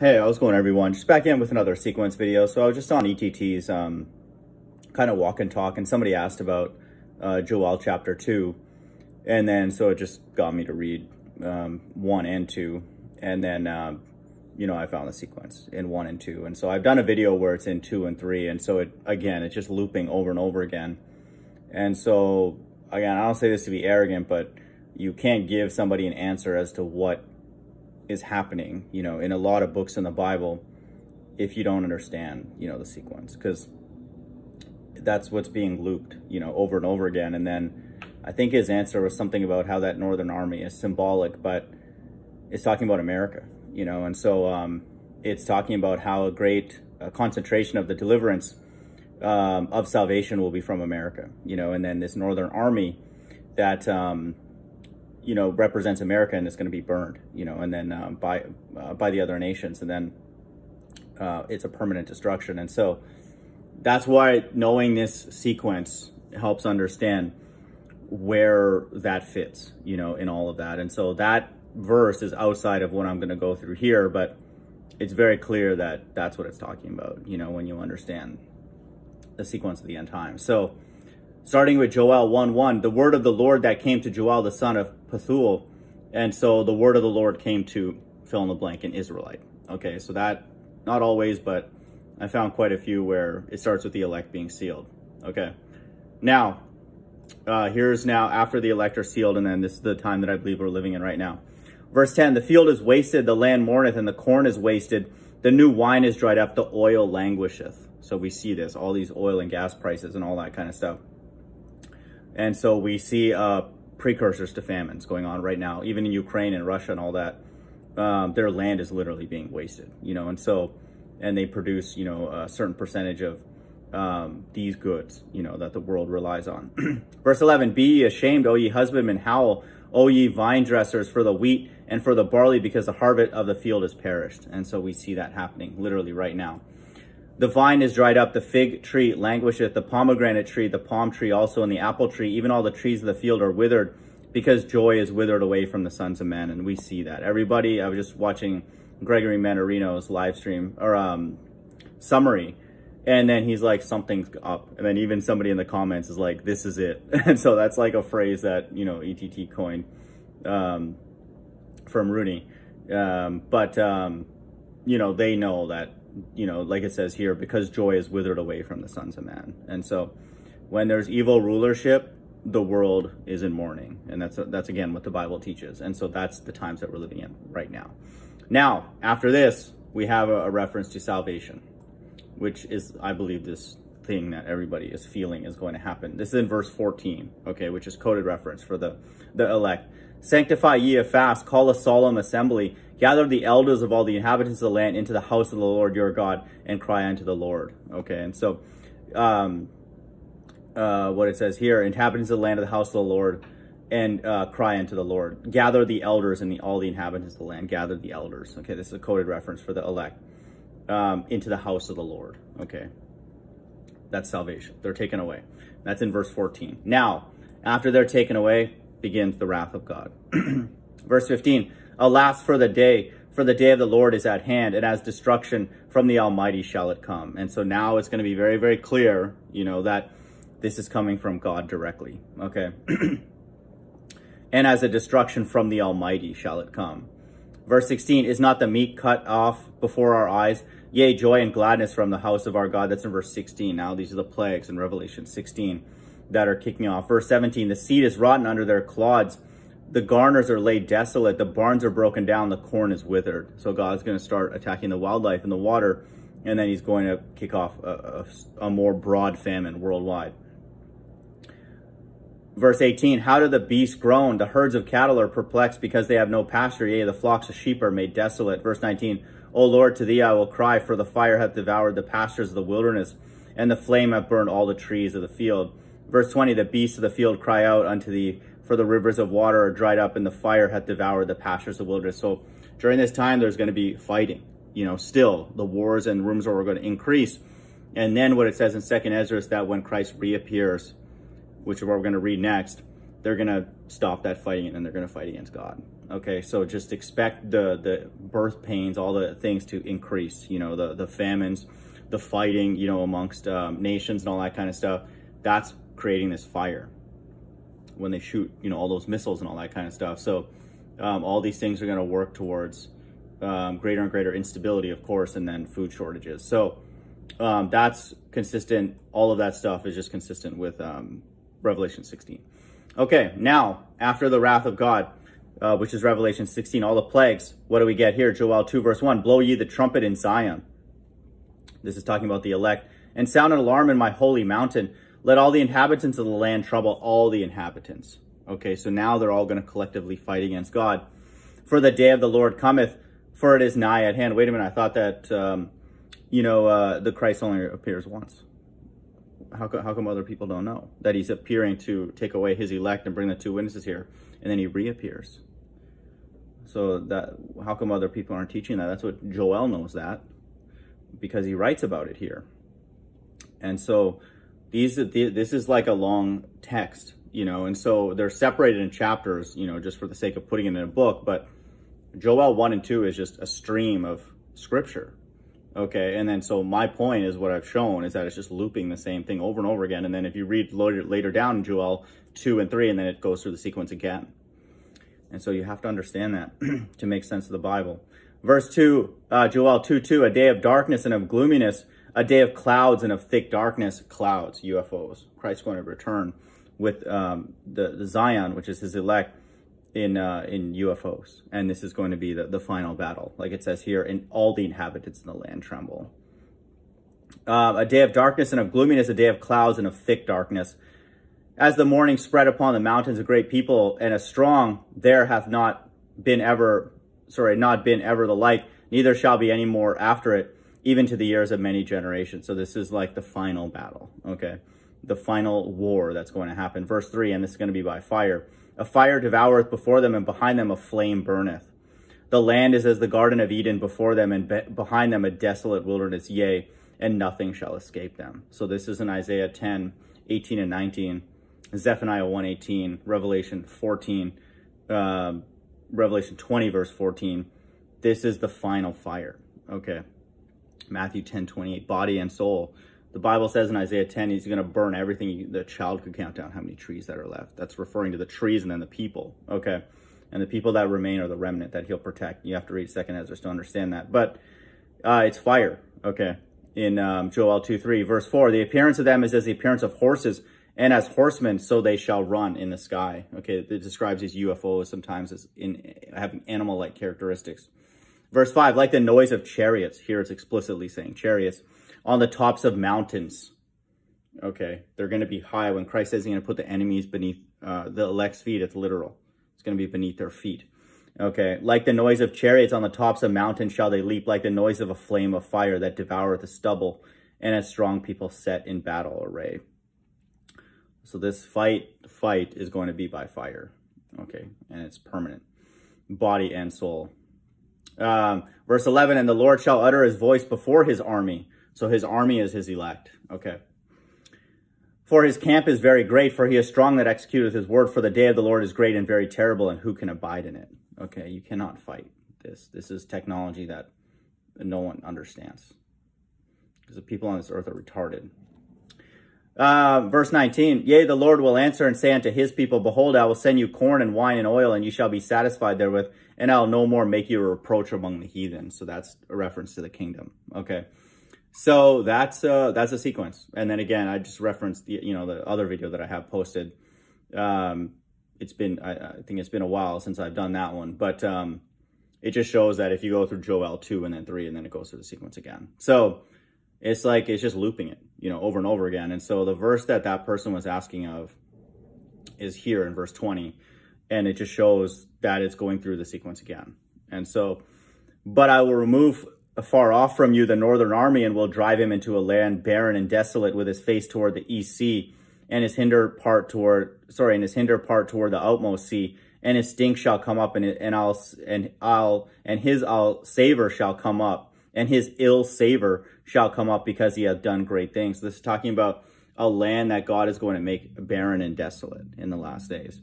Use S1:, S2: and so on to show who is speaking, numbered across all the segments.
S1: Hey, how's it going everyone? Just back in with another sequence video. So I was just on ETT's um, kind of walk and talk and somebody asked about uh, Joel chapter 2. And then so it just got me to read um, 1 and 2. And then, um, you know, I found the sequence in 1 and 2. And so I've done a video where it's in 2 and 3. And so it, again, it's just looping over and over again. And so, again, I don't say this to be arrogant, but you can't give somebody an answer as to what is happening, you know, in a lot of books in the Bible if you don't understand, you know, the sequence because that's what's being looped, you know, over and over again. And then I think his answer was something about how that Northern Army is symbolic, but it's talking about America, you know, and so um, it's talking about how a great concentration of the deliverance um, of salvation will be from America, you know, and then this Northern Army that um, you know, represents America and it's going to be burned, you know, and then um, by uh, by the other nations, and then uh, it's a permanent destruction. And so that's why knowing this sequence helps understand where that fits, you know, in all of that. And so that verse is outside of what I'm going to go through here, but it's very clear that that's what it's talking about, you know, when you understand the sequence of the end times. So starting with Joel 1:1, the word of the Lord that came to Joel the son of Pethuel, and so the word of the Lord came to fill in the blank an Israelite. Okay, so that not always, but I found quite a few where it starts with the elect being sealed. Okay, now uh, here's now after the elect are sealed, and then this is the time that I believe we're living in right now. Verse 10, the field is wasted, the land mourneth, and the corn is wasted. The new wine is dried up, the oil languisheth. So we see this, all these oil and gas prices and all that kind of stuff. And so we see uh, precursors to famines going on right now, even in Ukraine and Russia and all that. Um, their land is literally being wasted, you know, and so, and they produce, you know, a certain percentage of um, these goods, you know, that the world relies on. Verse 11, Be ye ashamed, O ye husbandmen, howl, O ye vine dressers, for the wheat and for the barley, because the harvest of the field is perished. And so we see that happening literally right now. The vine is dried up, the fig tree languisheth, the pomegranate tree, the palm tree also, and the apple tree, even all the trees of the field are withered, because joy is withered away from the sons of men. And we see that. Everybody, I was just watching Gregory Mannarino's live stream, or um, summary, and then he's like, something's up. And then even somebody in the comments is like, this is it. And so that's like a phrase that, you know, ETT coined um, from Rooney. Um, but, um, you know, they know that you know, like it says here, because joy is withered away from the sons of man. And so when there's evil rulership, the world is in mourning. And that's, that's again, what the Bible teaches. And so that's the times that we're living in right now. Now, after this, we have a, a reference to salvation, which is, I believe, this thing that everybody is feeling is going to happen. This is in verse 14, okay, which is coded reference for the, the elect. Sanctify ye a fast, call a solemn assembly, gather the elders of all the inhabitants of the land into the house of the Lord your God, and cry unto the Lord. Okay, and so um, uh, what it says here, inhabitants of the land of the house of the Lord, and uh, cry unto the Lord. Gather the elders and the, all the inhabitants of the land. Gather the elders. Okay, this is a coded reference for the elect. Um, into the house of the Lord. Okay, that's salvation. They're taken away. That's in verse 14. Now, after they're taken away, begins the wrath of God. Verse 15, Alas for the day, for the day of the Lord is at hand, and as destruction from the Almighty shall it come. And so now it's going to be very, very clear, you know, that this is coming from God directly, okay? and as a destruction from the Almighty shall it come. Verse 16, Is not the meat cut off before our eyes? Yea, joy and gladness from the house of our God. That's in verse 16. Now these are the plagues in Revelation 16 that are kicking off. Verse 17, the seed is rotten under their clods. The garners are laid desolate. The barns are broken down. The corn is withered. So God's going to start attacking the wildlife and the water. And then he's going to kick off a, a, a more broad famine worldwide. Verse 18, How do the beasts groan? The herds of cattle are perplexed because they have no pasture. Yea, the flocks of sheep are made desolate. Verse 19, O Lord, to thee I will cry, for the fire hath devoured the pastures of the wilderness, and the flame hath burned all the trees of the field. Verse 20, the beasts of the field cry out unto thee, for the rivers of water are dried up, and the fire hath devoured the pastures of the wilderness. So during this time, there's going to be fighting. You know, still, the wars and rumors are going to increase. And then what it says in 2nd Ezra is that when Christ reappears, which is what we're going to read next, they're going to stop that fighting and they're going to fight against God. Okay, so just expect the the birth pains, all the things to increase. You know, the the famines, the fighting, you know, amongst um, nations and all that kind of stuff. That's creating this fire when they shoot, you know, all those missiles and all that kind of stuff. So um, all these things are going to work towards um, greater and greater instability, of course, and then food shortages. So um, that's consistent. All of that stuff is just consistent with um, Revelation 16. Okay, now after the wrath of God, uh, which is Revelation 16, all the plagues, what do we get here? Joel 2 verse 1, blow ye the trumpet in Zion. This is talking about the elect. And sound an alarm in my holy mountain. Let all the inhabitants of the land trouble all the inhabitants. Okay, so now they're all going to collectively fight against God. For the day of the Lord cometh, for it is nigh at hand. Wait a minute, I thought that, um, you know, uh, the Christ only appears once. How, co how come other people don't know? That he's appearing to take away his elect and bring the two witnesses here, and then he reappears. So that how come other people aren't teaching that? That's what Joel knows that, because he writes about it here. And so these this is like a long text, you know, and so they're separated in chapters, you know, just for the sake of putting it in a book, but Joel 1 and 2 is just a stream of scripture. Okay, and then so my point is what I've shown is that it's just looping the same thing over and over again. And then if you read later, down in Joel 2 and 3, and then it goes through the sequence again. And so you have to understand that to make sense of the Bible. Verse 2, uh, Joel 2, 2, a day of darkness and of gloominess, a day of clouds and of thick darkness, clouds, UFOs. Christ's going to return with um, the, the Zion, which is his elect, in uh, in UFOs, and this is going to be the, the final battle, like it says here, and all the inhabitants in the land tremble. Uh, a day of darkness and of gloominess, a day of clouds and of thick darkness. As the morning spread upon the mountains, a great people and a strong, there hath not been ever, sorry, not been ever the like, neither shall be any more after it, even to the years of many generations. So this is like the final battle, okay? The final war that's going to happen. Verse 3, and this is going to be by fire. A fire devoureth before them, and behind them a flame burneth. The land is as the Garden of Eden before them, and be behind them a desolate wilderness, yea, and nothing shall escape them. So this is in Isaiah 10, 18 and 19, Zephaniah 1, 18, Revelation 14, uh, Revelation 20, verse 14. This is the final fire. Okay. Matthew 10, 28, body and soul. The Bible says in Isaiah 10, he's going to burn everything. The child could count down how many trees that are left. That's referring to the trees and then the people. Okay. And the people that remain are the remnant that he'll protect. You have to read second Ezra to understand that. But uh, it's fire. Okay. In um, Joel 2, 3, verse 4, the appearance of them is as the appearance of horses, and as horsemen, so they shall run in the sky. Okay. It describes these UFOs sometimes as in having animal-like characteristics. Verse 5, like the noise of chariots. Here it's explicitly saying chariots on the tops of mountains. Okay, they're going to be high. When Christ says he's going to put the enemies beneath uh, the elect's feet, it's literal. It's going to be beneath their feet. Okay, like the noise of chariots on the tops of mountains shall they leap, like the noise of a flame of fire that devoureth the stubble, and as strong people set in battle array. So this fight, fight is going to be by fire. Okay, and it's permanent, body and soul. Um, verse 11, and the Lord shall utter his voice before his army, so his army is his elect. Okay. For his camp is very great, for he is strong that executeth his word. For the day of the Lord is great and very terrible, and who can abide in it? Okay, you cannot fight this. This is technology that no one understands. Because the people on this earth are retarded. Uh, verse 19, Yea, the Lord will answer and say unto his people, Behold, I will send you corn and wine and oil, and you shall be satisfied therewith, and I'll no more make you a reproach among the heathen. So that's a reference to the kingdom. Okay. So that's uh, that's a sequence. And then again, I just referenced the, you know the other video that I have posted. Um, it's been I, I, think it's been a while since I've done that one, but um, it just shows that if you go through Joel two and then three and then it goes through the sequence again. So it's like it's just looping it, you know, over and over again. And so the verse that that person was asking of is here in verse twenty, and it just shows that it's going through the sequence again. And so, but I will remove afar off from you the northern army and will drive him into a land barren and desolate with his face toward the east sea and his hinder part toward sorry and his hinder part toward the outmost sea and his stink shall come up and, and I'll and I'll and his I'll savor shall come up and his ill savor shall come up because he hath done great things. This is talking about a land that God is going to make barren and desolate in the last days.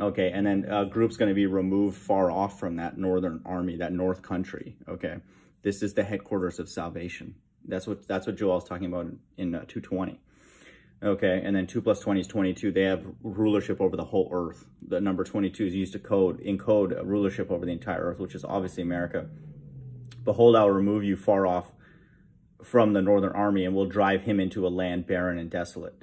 S1: Okay, and then a group's going to be removed far off from that northern army, that north country. Okay, this is the headquarters of salvation. That's what that's what Joel's talking about in, in uh, 220. Okay, and then 2 plus 20 is 22. They have rulership over the whole earth. The number 22 is used to code, encode rulership over the entire earth, which is obviously America. Behold, I will remove you far off from the northern army and will drive him into a land barren and desolate.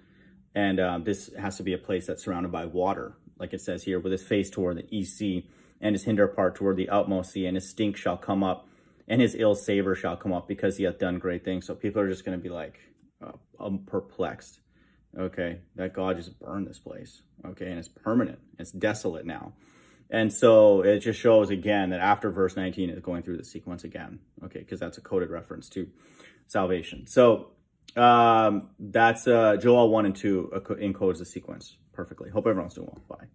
S1: And uh, this has to be a place that's surrounded by water, like it says here, with his face toward the east sea and his hinder part toward the outmost sea, and his stink shall come up, and his ill savor shall come up because he hath done great things. So people are just going to be like uh, um, perplexed okay, that God just burned this place, okay, and it's permanent. It's desolate now. And so it just shows again that after verse 19 is going through the sequence again, okay, because that's a coded reference to salvation. So um, that's uh, Joel 1 and 2 encodes the sequence perfectly. Hope everyone's doing well. Bye.